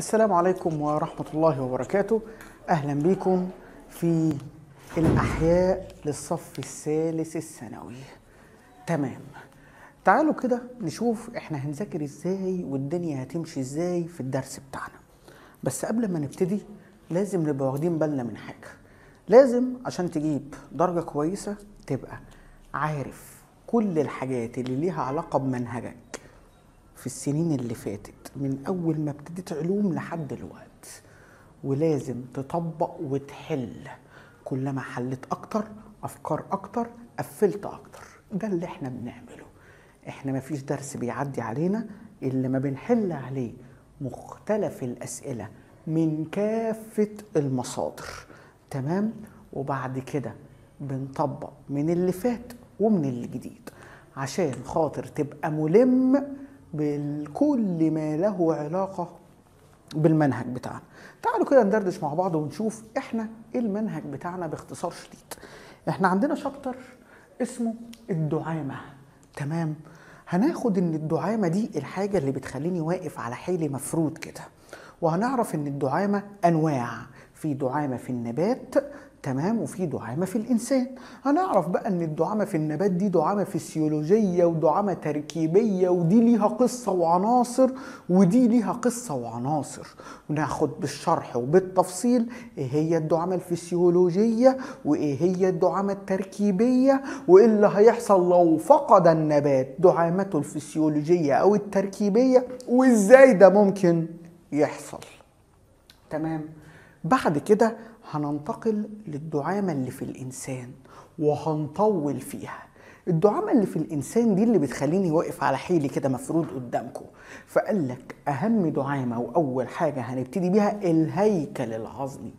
السلام عليكم ورحمة الله وبركاته. أهلا بكم في الأحياء للصف الثالث الثانوي. تمام. تعالوا كده نشوف إحنا هنذاكر إزاي والدنيا هتمشي إزاي في الدرس بتاعنا. بس قبل ما نبتدي لازم نبقى واخدين بالنا من حاجة. لازم عشان تجيب درجة كويسة تبقى عارف كل الحاجات اللي ليها علاقة بمنهجك في السنين اللي فاتت. من أول ما ابتديت علوم لحد دلوقتي. ولازم تطبق وتحل. كلما حلت أكتر أفكار أكتر قفلت أكتر. ده اللي إحنا بنعمله. إحنا مفيش درس بيعدي علينا اللي ما بنحل عليه مختلف الأسئلة من كافة المصادر. تمام؟ وبعد كده بنطبق من اللي فات ومن اللي جديد. عشان خاطر تبقى ملم بكل ما له علاقة بالمنهج بتاعنا. تعالوا كده ندردش مع بعض ونشوف إحنا إيه المنهج بتاعنا باختصار شديد. إحنا عندنا شابتر اسمه الدعامة. تمام؟ هناخد إن الدعامة دي الحاجة اللي بتخليني واقف على حيلي مفروض كده. وهنعرف إن الدعامة أنواع. في دعامة في النبات تمام؟ وفي دعامة في الإنسان. هنعرف بقى إن الدعامة في النبات دي دعامة فسيولوجية ودعامة تركيبية ودي ليها قصة وعناصر ودي ليها قصة وعناصر. وناخد بالشرح وبالتفصيل إيه هي الدعامة الفسيولوجية وإيه هي الدعامة التركيبية وإيه اللي هيحصل لو فقد النبات دعامته الفسيولوجية أو التركيبية وإزاي ده ممكن يحصل. تمام؟ بعد كده هننتقل للدعامة اللي في الإنسان وهنطول فيها. الدعامة اللي في الإنسان دي اللي بتخليني واقف على حيلي كده مفروض قدامكم فقال لك أهم دعامة وأول حاجة هنبتدي بيها الهيكل العظمي.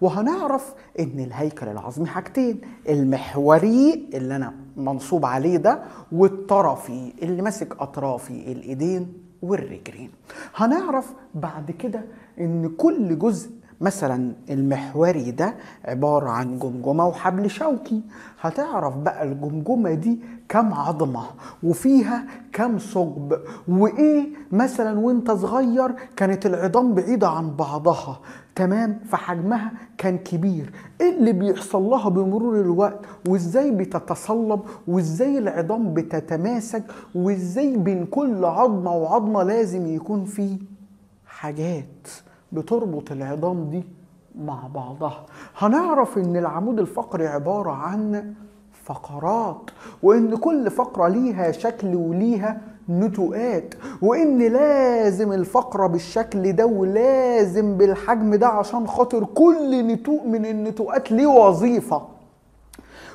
وهنعرف إن الهيكل العظمي حاجتين المحوري اللي أنا منصوب عليه ده والطرفي اللي ماسك أطرافي الإيدين والرجلين. هنعرف بعد كده إن كل جزء مثلا المحوري ده عبارة عن جمجمة وحبل شوكي. هتعرف بقى الجمجمة دي كم عظمة وفيها كم ثقب وإيه مثلا وإنت صغير كانت العظام بعيدة عن بعضها. تمام؟ فحجمها كان كبير. إيه اللي بيحصل لها بمرور الوقت؟ وإزاي بتتصلب؟ وإزاي العظام بتتماسك؟ وإزاي بين كل عظمة وعظمة لازم يكون في حاجات؟ بتربط العظام دي مع بعضها. هنعرف إن العمود الفقري عبارة عن فقرات وإن كل فقرة ليها شكل وليها نتوءات وإن لازم الفقرة بالشكل ده ولازم بالحجم ده عشان خاطر كل نتوء من النتوءات ليه وظيفة.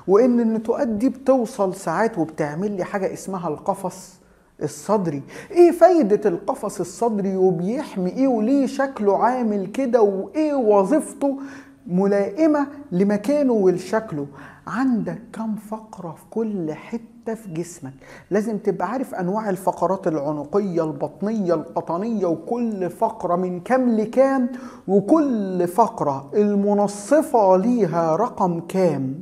وإن النتوءات دي بتوصل ساعات وبتعمل لي حاجة اسمها القفص. الصدري. إيه فايدة القفص الصدري وبيحمي إيه وليه شكله عامل كده وإيه وظيفته ملائمة لمكانه ولشكله؟ عندك كم فقرة في كل حتة في جسمك؟ لازم تبقى عارف أنواع الفقرات العنقية البطنية القطنية وكل فقرة من كام لكام وكل فقرة المنصفة ليها رقم كام؟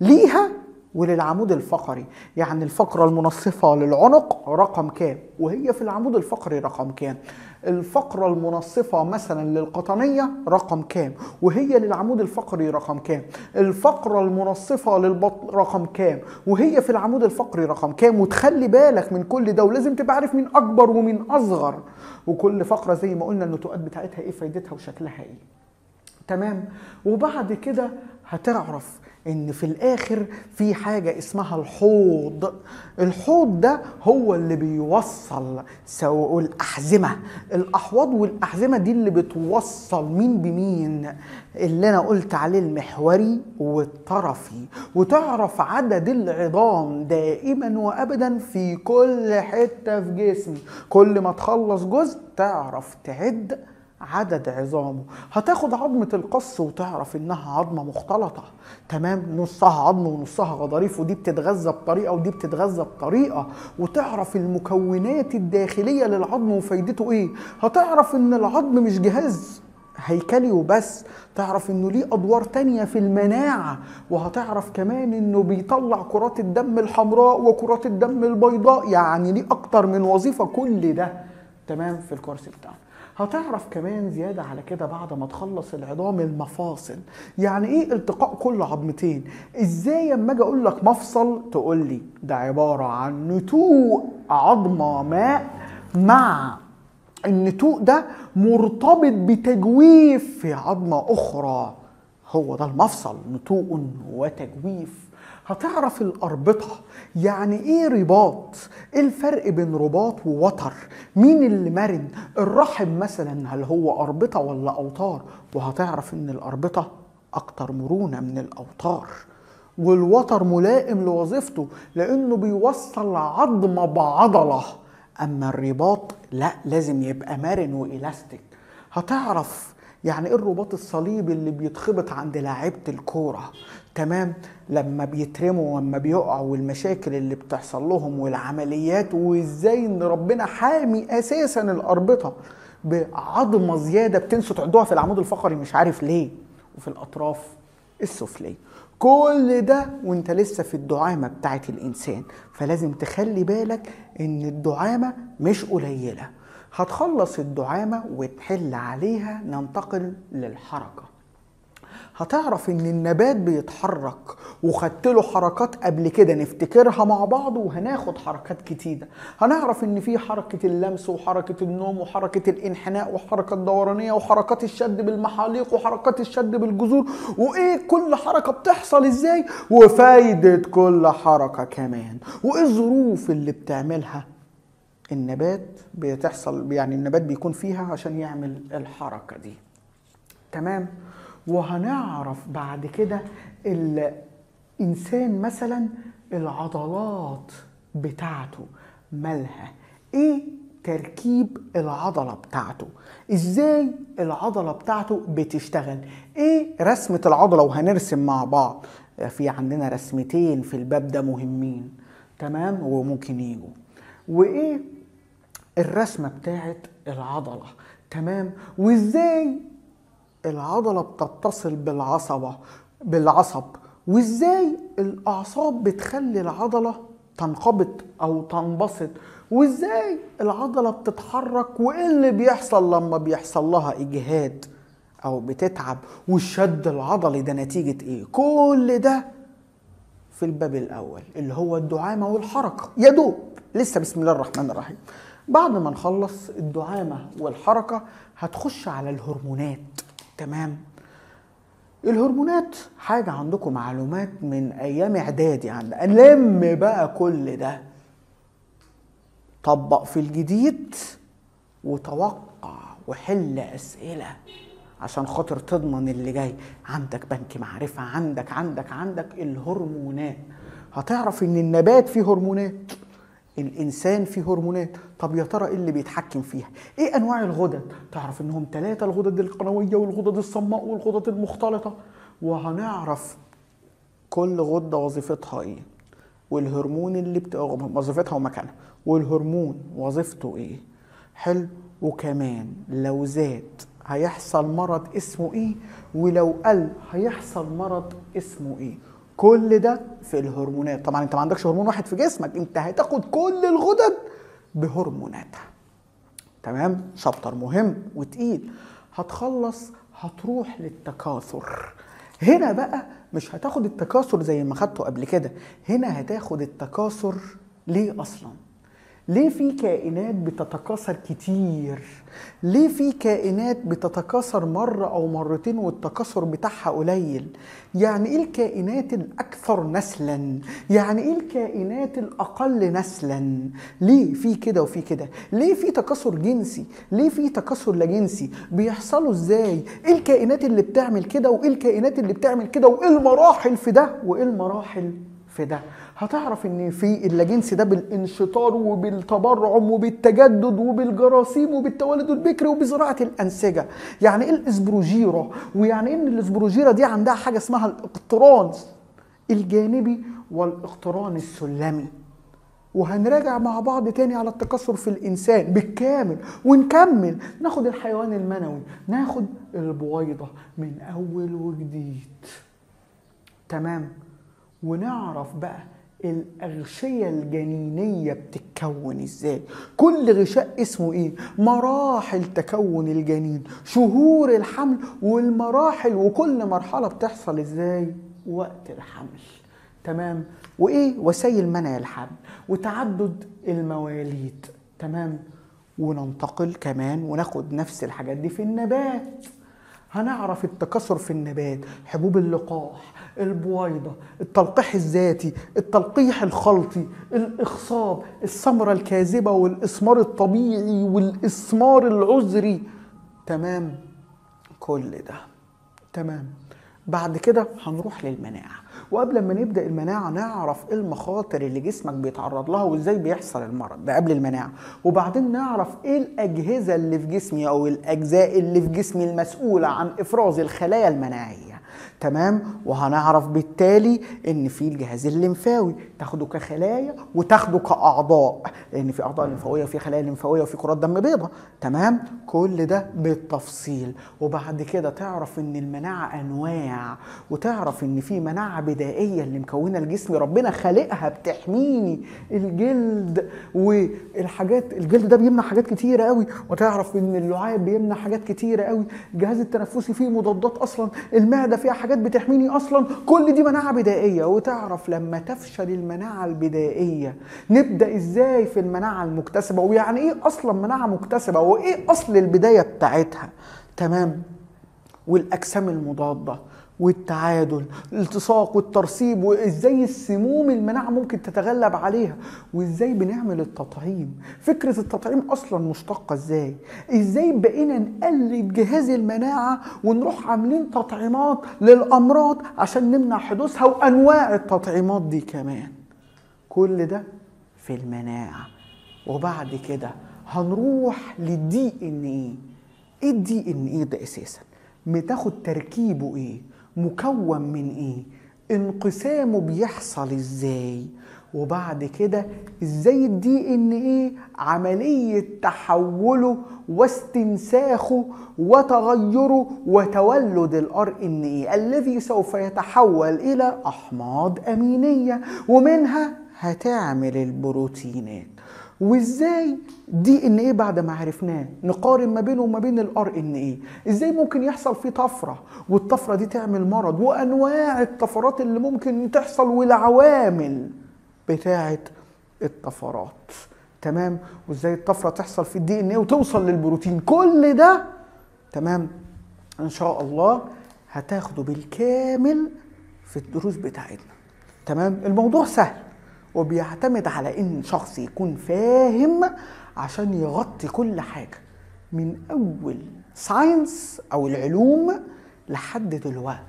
ليها؟ وللعمود الفقري. يعني الفقرة المنصفة للعنق رقم كام؟ وهي في العمود الفقري رقم كام؟ الفقرة المنصفة مثلا للقطنية رقم كام؟ وهي للعمود الفقري رقم كام؟ الفقرة المنصفة للبطن رقم كام؟ وهي في العمود الفقري رقم كام؟ وتخلي بالك من كل ده ولازم تبقى عارف مين أكبر ومين أصغر. وكل فقرة زي ما قلنا النتوءات بتاعتها إيه فايدتها وشكلها إيه. تمام؟ وبعد كده هتعرف إن في الآخر في حاجة اسمها الحوض. الحوض ده هو اللي بيوصل سواء الأحزمة. الأحواض والأحزمة دي اللي بتوصل مين بمين؟ اللي أنا قلت عليه المحوري والطرفي. وتعرف عدد العظام دائما وابدا في كل حتة في جسمي. كل ما تخلص جزء تعرف تعد عدد عظامه. هتاخد عظمة القص وتعرف إنها عظمة مختلطة. تمام؟ نصها عظم ونصها غضاريف ودي بتتغذى بطريقة ودي بتتغذى بطريقة. وتعرف المكونات الداخلية للعظم وفايدته إيه؟ هتعرف إن العظم مش جهاز هيكلي وبس. تعرف إنه ليه أدوار تانية في المناعة. وهتعرف كمان إنه بيطلع كرات الدم الحمراء وكرات الدم البيضاء. يعني ليه أكتر من وظيفة كل ده. تمام؟ في الكرسي بتاعنا. هتعرف كمان زيادة على كده بعد ما تخلص العظام المفاصل. يعني إيه التقاء كل عظمتين؟ إزاي أما أجي أقول لك مفصل تقول لي ده عبارة عن نتوء عظمة ماء مع. النتوء ده مرتبط بتجويف في عظمة أخرى. هو ده المفصل نتوء وتجويف. هتعرف الأربطة. يعني إيه رباط؟ إيه الفرق بين رباط ووتر؟ مين اللي مرن؟ الرحم مثلا هل هو أربطة ولا أوتار؟ وهتعرف إن الأربطة أكتر مرونة من الأوتار. والوتر ملائم لوظيفته لأنه بيوصل عظمة بعضلة. أما الرباط لا لازم يبقى مرن وإلاستيك. هتعرف يعني إيه الرباط الصليبي اللي بيتخبط عند لاعيبة الكورة؟ تمام لما بيترموا ولما بيقعوا والمشاكل اللي بتحصل لهم والعمليات وإزاي إن ربنا حامي أساسا الأربطة بعظمة زيادة بتنسوا تعدوها في العمود الفقري مش عارف ليه؟ وفي الأطراف السفلية. كل ده وأنت لسه في الدعامة بتاعت الإنسان. فلازم تخلي بالك إن الدعامة مش قليلة. هتخلص الدعامة وتحل عليها ننتقل للحركة. هتعرف إن النبات بيتحرك وخدت له حركات قبل كده نفتكرها مع بعض وهناخد حركات جديده هنعرف إن في حركة اللمس وحركة النوم وحركة الإنحناء وحركة الدورانية وحركات الشد بالمحاليق وحركات الشد بالجذور. وإيه كل حركة بتحصل إزاي؟ وفايدة كل حركة كمان. وإيه الظروف اللي بتعملها؟ النبات بتحصل يعني النبات بيكون فيها عشان يعمل الحركة دي. تمام؟ وهنعرف بعد كده الإنسان مثلا العضلات بتاعته مالها. إيه تركيب العضلة بتاعته؟ إزاي العضلة بتاعته بتشتغل؟ إيه رسمة العضلة؟ وهنرسم مع بعض. في عندنا رسمتين في الباب ده مهمين. تمام؟ وممكن يجوا. وإيه؟ الرسمة بتاعت العضلة. تمام؟ وإزاي العضلة بتتصل بالعصبة بالعصب؟ وإزاي الأعصاب بتخلي العضلة تنقبض أو تنبسط؟ وإزاي العضلة بتتحرك؟ وإيه اللي بيحصل لما بيحصل لها إجهاد أو بتتعب؟ والشد العضلي ده نتيجة إيه؟ كل ده في الباب الأول اللي هو الدعامة والحركة. يا دوب لسه بسم الله الرحمن الرحيم. بعد ما نخلص الدعامة والحركة هتخش على الهرمونات. تمام؟ الهرمونات حاجة عندكم معلومات من أيام إعدادي عندنا لم بقى كل ده. طبق في الجديد وتوقع وحل أسئلة. عشان خاطر تضمن اللي جاي. عندك بنك معرفة عندك عندك عندك الهرمونات. هتعرف إن النبات فيه هرمونات؟ الإنسان فيه هرمونات. طب يا ترى إيه اللي بيتحكم فيها؟ إيه أنواع الغدد؟ تعرف إنهم ثلاثة الغدد القنوية والغدد الصماء والغدد المختلطة. وهنعرف كل غدة وظيفتها إيه؟ والهرمون اللي بت... وظيفتها ومكانها. والهرمون وظيفته إيه؟ حلو. وكمان لو زاد هيحصل مرض اسمه إيه؟ ولو قل هيحصل مرض اسمه إيه؟ كل ده في الهرمونات. طبعا أنت ما عندكش هرمون واحد في جسمك أنت هتاخد كل الغدد بهرموناتها. تمام؟ شابتر مهم وتقيل. هتخلص هتروح للتكاثر. هنا بقى مش هتاخد التكاثر زي ما خدته قبل كده هنا هتاخد التكاثر ليه أصلا؟ ليه في كائنات بتتكاثر كتير؟ ليه في كائنات بتتكاثر مرة أو مرتين والتكاثر بتاعها قليل؟ يعني إيه الكائنات الأكثر نسلا؟ يعني إيه الكائنات الأقل نسلا؟ ليه في كده وفي كده؟ ليه في تكاثر جنسي؟ ليه في تكاثر لا جنسي؟ بيحصلوا إزاي؟ إيه الكائنات اللي بتعمل كده وإيه الكائنات اللي بتعمل كده وإيه المراحل في ده وإيه المراحل في ده؟ هتعرف إن في اللاجنسي ده بالانشطار وبالتبرعم وبالتجدد وبالجراثيم وبالتولد البكري وبزراعة الأنسجة. يعني إيه الإسبروجيرا؟ ويعني إيه إن الإسبروجيرا دي عندها حاجة اسمها الاقتران الجانبي والاقتران السلمي. وهنراجع مع بعض تاني على التكاثر في الإنسان بالكامل. ونكمل. ناخد الحيوان المنوي. ناخد البويضة من أول وجديد. تمام؟ ونعرف بقى الأغشية الجنينية بتتكون إزاي؟ كل غشاء اسمه إيه؟ مراحل تكون الجنين شهور الحمل والمراحل وكل مرحلة بتحصل إزاي؟ وقت الحمل. تمام؟ وإيه؟ وسائل منع الحمل وتعدد المواليد. تمام؟ وننتقل كمان وناخد نفس الحاجات دي في النبات. هنعرف التكاثر في النبات حبوب اللقاح البويضة التلقيح الذاتي التلقيح الخلطي الإخصاب الثمرة الكاذبة والإثمار الطبيعي والإثمار العذري. تمام؟ كل ده. تمام. بعد كده هنروح للمناعة. وقبل ما نبدأ المناعة نعرف إيه المخاطر اللي جسمك بيتعرض لها وإزاي بيحصل المرض ده قبل المناعة. وبعدين نعرف إيه الأجهزة اللي في جسمي أو الأجزاء اللي في جسمي المسؤولة عن إفراز الخلايا المناعية. تمام؟ وهنعرف بالتالي إن في الجهاز الليمفاوي تاخده كخلايا وتاخده كأعضاء لأن في أعضاء لمفاويه وفي خلايا لمفاويه وفي كرات دم بيضاء تمام؟ كل ده بالتفصيل. وبعد كده تعرف إن المناعة أنواع وتعرف إن في مناعة بدائية اللي مكونه الجسم ربنا خالقها بتحميني الجلد والحاجات الجلد ده بيمنع حاجات كتيرة قوي. وتعرف إن اللعاب بيمنع حاجات كتيرة قوي. الجهاز التنفسي فيه مضادات أصلا المعدة فيها حاجات بتحميني أصلا. كل دي مناعة بدائية. وتعرف لما تفشل المناعة البدائية نبدأ إزاي في المناعة المكتسبة؟ ويعني إيه أصلا مناعة مكتسبة؟ وإيه أصل البداية بتاعتها؟ تمام. والأجسام المضادة. والتعادل الالتصاق والترسيب وإزاي السموم المناعة ممكن تتغلب عليها وإزاي بنعمل التطعيم؟ فكرة التطعيم أصلا مشتقة إزاي؟ إزاي بقينا نقلد جهاز المناعة ونروح عاملين تطعيمات للأمراض عشان نمنع حدوثها وأنواع التطعيمات دي كمان؟ كل ده في المناعة. وبعد كده هنروح للدي إن إيه. إيه الدي إن إيه ده أساسا؟ بتاخد تركيبه إيه؟ مكون من إيه؟ انقسامه بيحصل إزاي؟ وبعد كده إزاي ال DNA عملية تحوله واستنساخه وتغيره وتولد ال RNA الذي سوف يتحول إلى أحماض أمينية ومنها هتعمل البروتينات. وإزاي DNA بعد ما عرفناه نقارن ما بينه وما بين ال RNA إزاي ممكن يحصل فيه طفرة؟ والطفرة دي تعمل مرض وأنواع الطفرات اللي ممكن تحصل والعوامل بتاعه الطفرات. تمام؟ وإزاي الطفرة تحصل في ال DNA وتوصل للبروتين. كل ده تمام؟ إن شاء الله هتاخده بالكامل في الدروس بتاعتنا. تمام؟ الموضوع سهل. وبيعتمد على إن شخص يكون فاهم عشان يغطي كل حاجة من أول science أو العلوم لحد دلوقتي.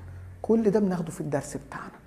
كل ده بناخده في الدرس بتاعنا.